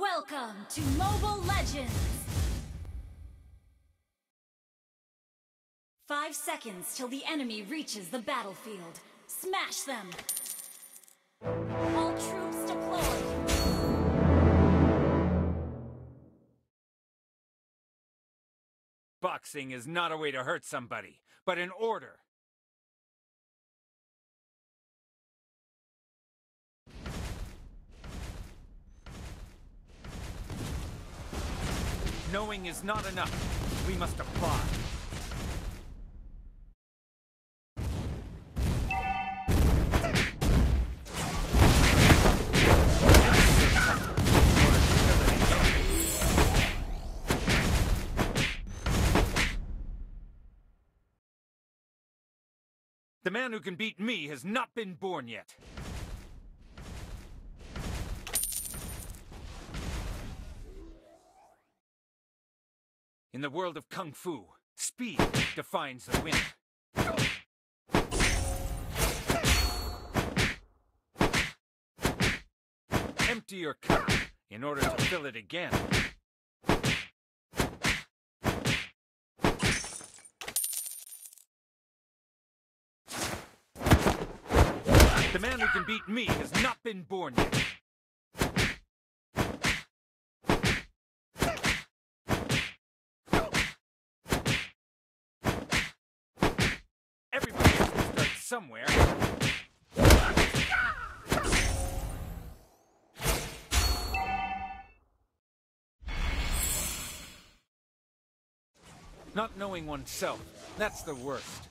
Welcome to Mobile Legends! Five seconds till the enemy reaches the battlefield. Smash them! All troops deployed! Boxing is not a way to hurt somebody, but an order. Knowing is not enough. We must apply. The man who can beat me has not been born yet. In the world of Kung Fu, speed defines the winner. Empty your cup in order to fill it again. The man who can beat me has not been born yet. Everybody has to start somewhere. Not knowing oneself, that's the worst.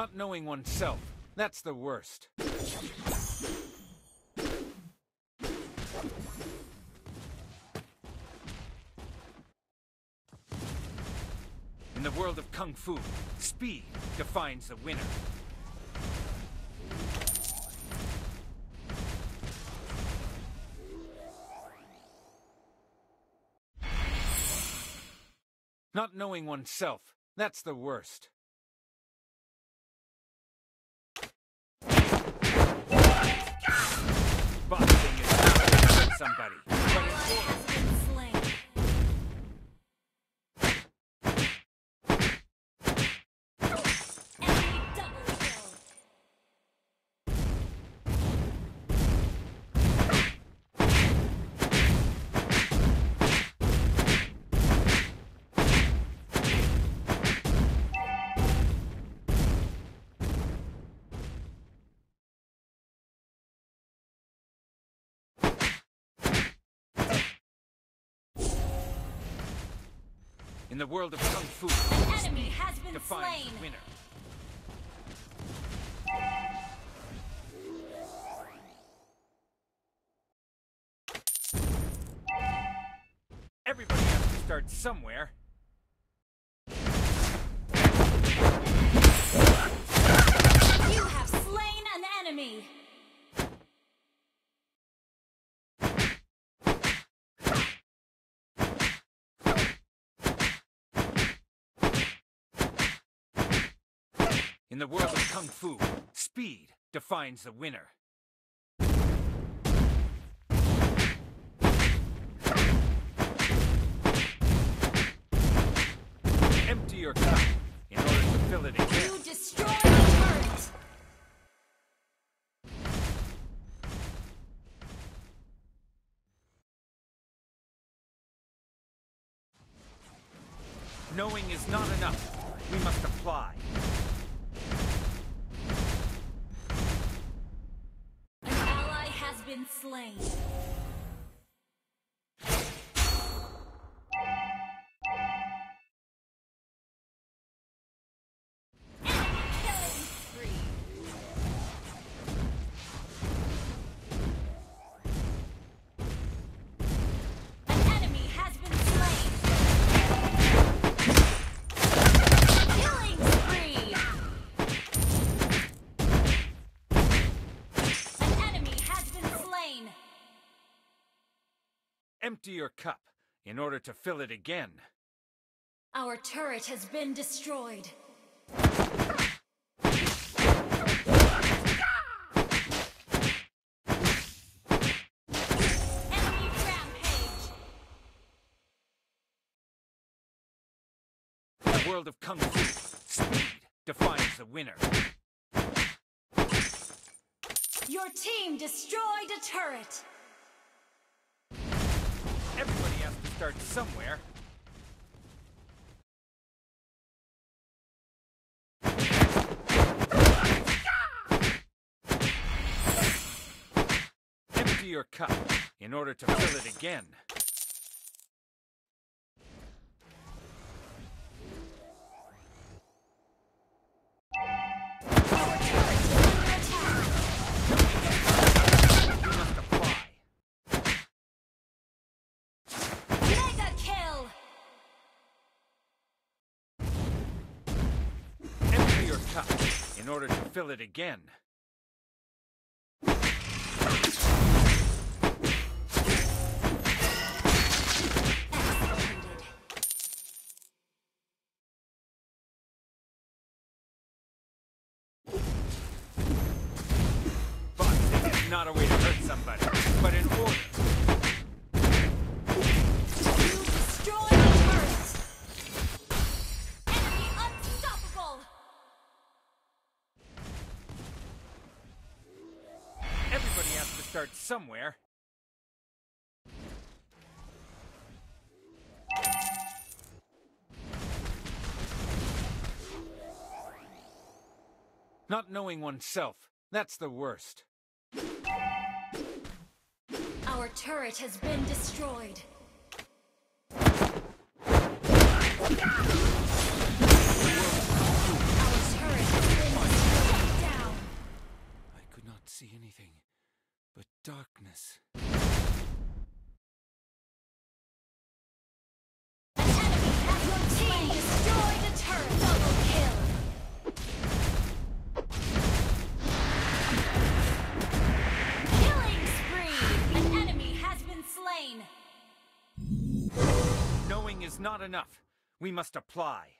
Not knowing oneself, that's the worst. In the world of Kung Fu, speed defines the winner. Not knowing oneself, that's the worst. Somebody, In the world of Kung Fu, Enemy has been defines slain. the winner. Everybody has to start somewhere. You have slain an enemy. In the world of Kung Fu, speed defines the winner. Empty your cup in order to fill it again. You destroyed the turret. Knowing is not enough. We must apply. Been slain. Empty your cup in order to fill it again. Our turret has been destroyed. Enemy rampage! The world of Kung Fu, speed defines the winner. Your team destroyed a turret! Start somewhere. Empty your cup in order to fill it again. Cup in order to fill it again. Start somewhere. Not knowing oneself, that's the worst. Our turret has been destroyed. Our turret has been shut down. I could not see anything but darkness. Knowing is not enough. We must apply.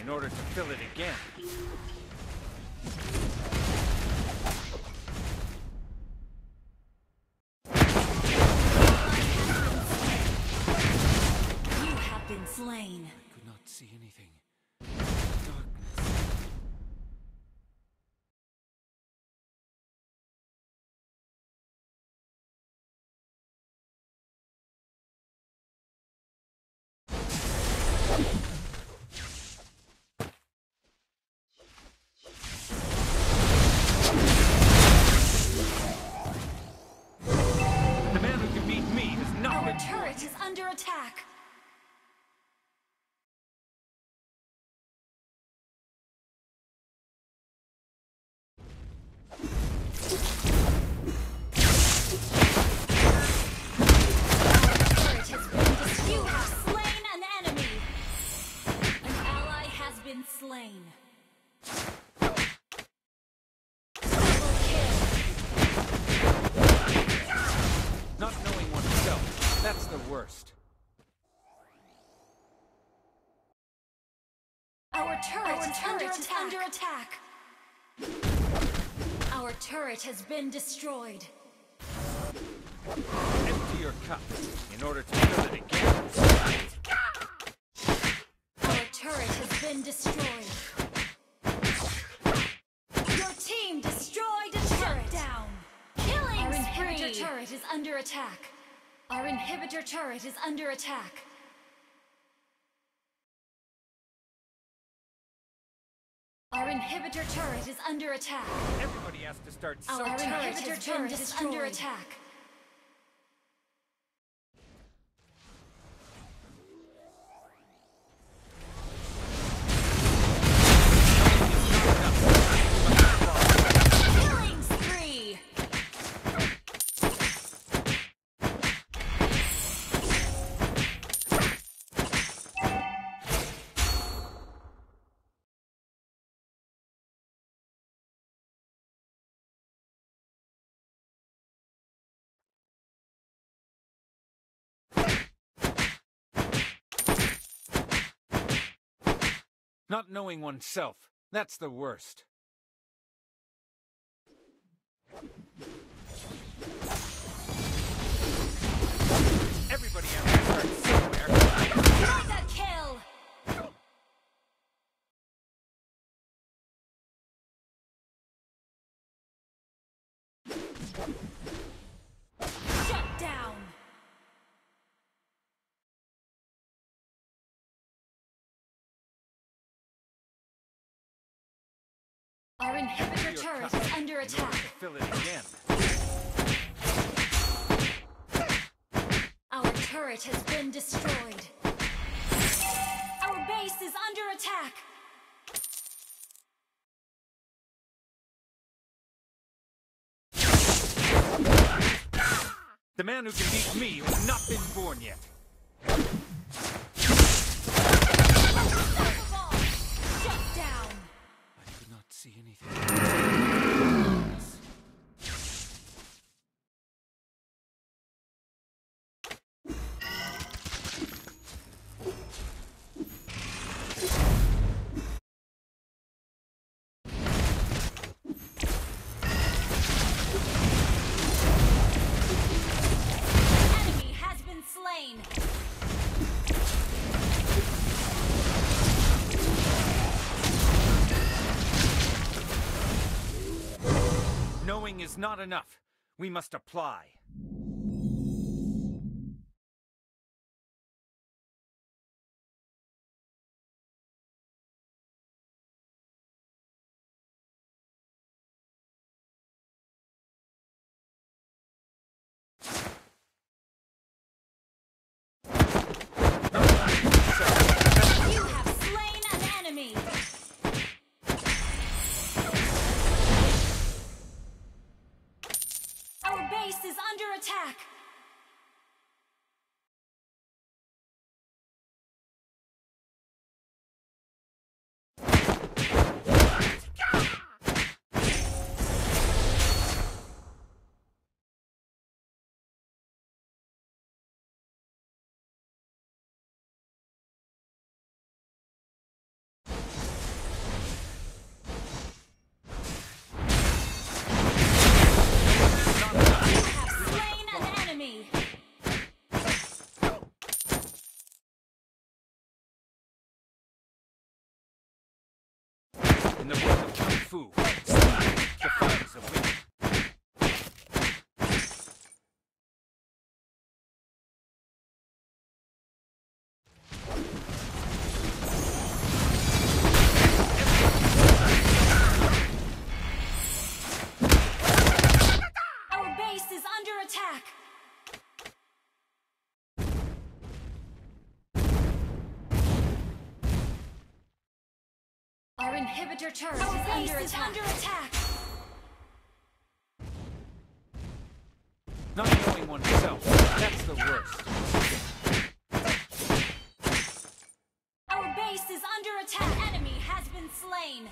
in order to fill it again. That's the worst. Our turret, is, under attack. under attack. Our turret has been destroyed. Empty your cup in order to fill it again. Our turret has been destroyed. Your team destroyed a turret. down. Killing Our inhibitor turret is under attack. Our inhibitor turret is under attack. Our inhibitor turret is under attack. Everybody has to start Our somewhere. inhibitor turret is under attack. Not knowing oneself. That's the worst. Everybody start somewhere. Our inhibitor turret is under attack. fill it again. Our turret has been destroyed. Our base is under attack. The man who can beat me has not been born yet. See anything. Is not enough. We must apply. Attack. In the world of Kung Fu, Our inhibitor turret Our is, base under, is attack. under attack. Not knowing oneself. That's the worst. Our base is under attack. Enemy has been slain.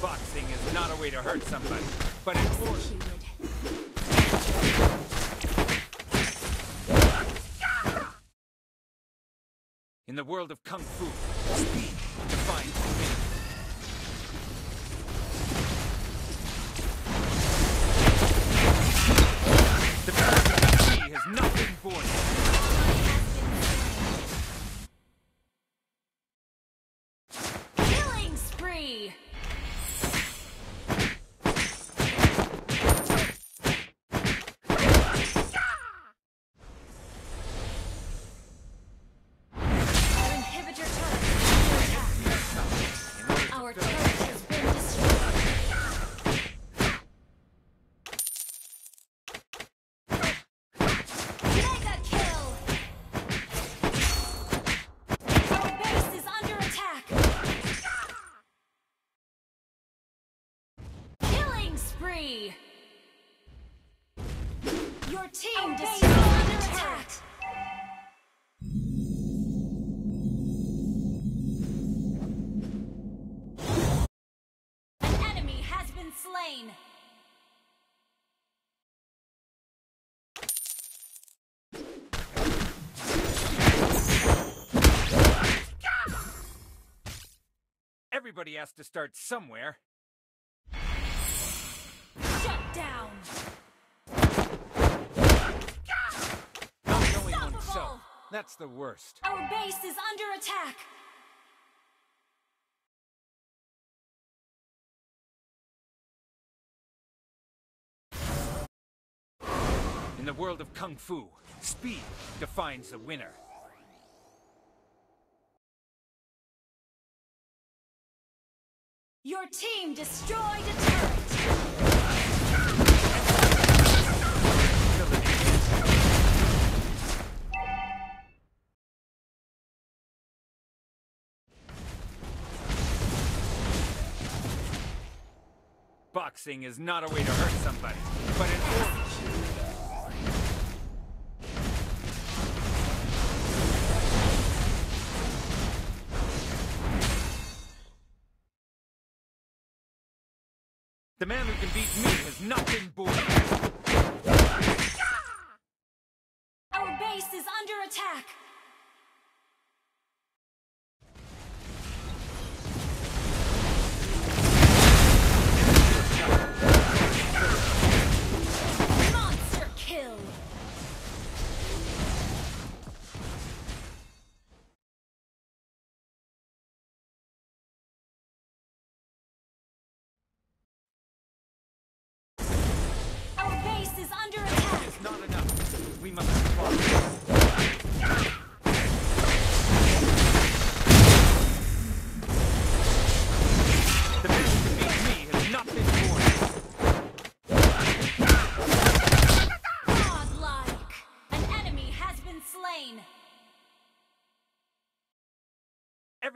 Boxing is not a way to hurt somebody, but it's more. In the world of Kung Fu, speed defines winner. The man who can has not been born Everybody has to start somewhere. Shut down. Not knowing oneself. Unstoppable. That's the worst. Our base is under attack. In the world of Kung Fu, speed defines the winner. Your team destroyed a turret. Boxing is not a way to hurt somebody, but an order. The man who can beat me has not been born. Our base is under attack.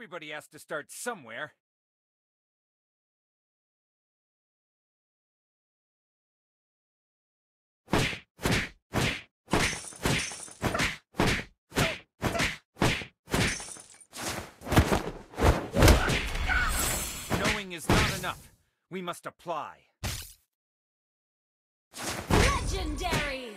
Everybody has to start somewhere. Knowing is not enough. We must apply. Legendary.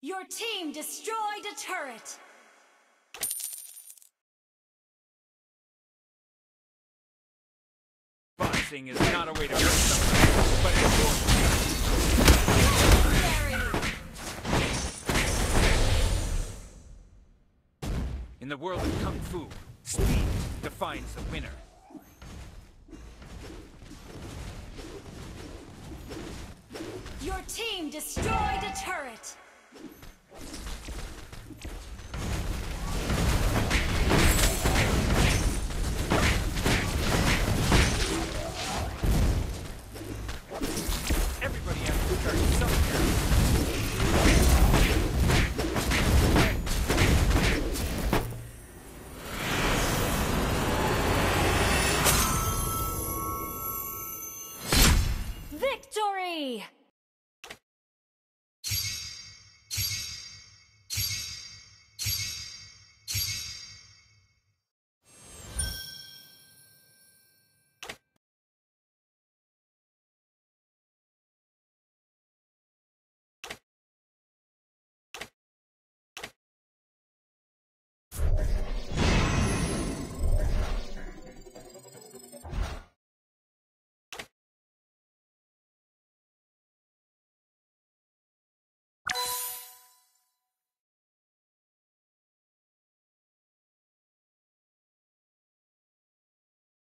Your team destroyed a turret. Boxing is not a way to hurt somebody, but order. In the world of Kung Fu, speed defines the winner. Your team destroyed a turret.